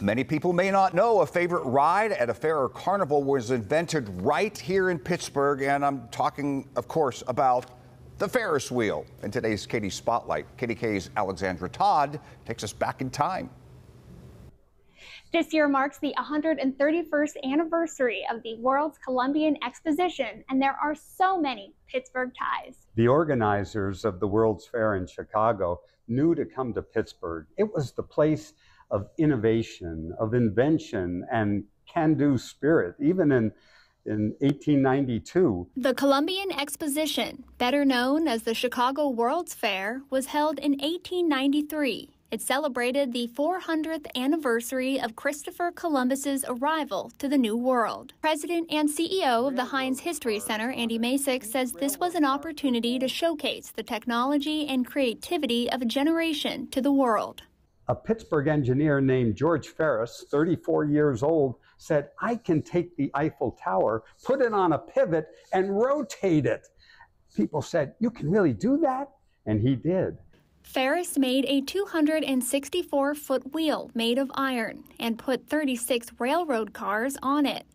Many people may not know a favorite ride at a fair or carnival was invented right here in Pittsburgh, and I'm talking, of course, about the Ferris wheel. In today's KD Spotlight, KDKA's Alexandra Todd takes us back in time. This year marks the 131st anniversary of the World's Columbian Exposition, and there are so many Pittsburgh ties. The organizers of the World's Fair in Chicago knew to come to Pittsburgh. It was the place of innovation, of invention, and can do spirit, even in in 1892. The Columbian Exposition, better known as the Chicago World's Fair, was held in 1893. It celebrated the 400th anniversary of Christopher Columbus's arrival to the New World. President and CEO of the Heinz History Center, Andy Masich, says this was an opportunity to showcase the technology and creativity of a generation to the world a Pittsburgh engineer named George Ferris, 34 years old, said, I can take the Eiffel Tower, put it on a pivot, and rotate it. People said, You can really do that? And he did. Ferris made a 264 foot wheel made of iron and put 36 railroad cars on it.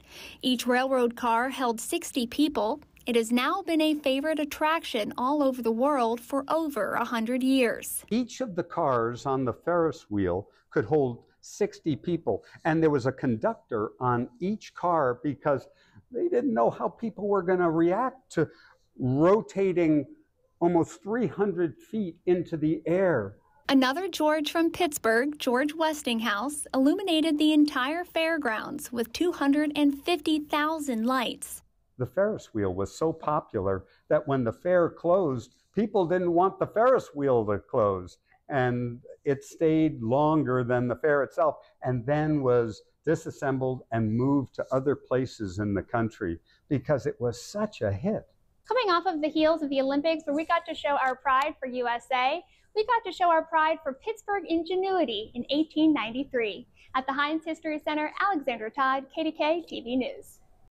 Each railroad car held 60 people, it has now been a favorite attraction all over the world for over a 100 years. Each of the cars on the Ferris wheel could hold 60 people, and there was a conductor on each car because they didn't know how people were going to react to rotating almost 300 feet into the air. Another George from Pittsburgh, George Westinghouse, illuminated the entire fairgrounds with 250,000 lights the Ferris wheel was so popular that when the fair closed, people didn't want the Ferris wheel to close. And it stayed longer than the fair itself and then was disassembled and moved to other places in the country because it was such a hit. Coming off of the heels of the Olympics, where we got to show our pride for USA, we got to show our pride for Pittsburgh ingenuity in 1893. At the Heinz History Center, Alexandra Todd, KDKA TV News.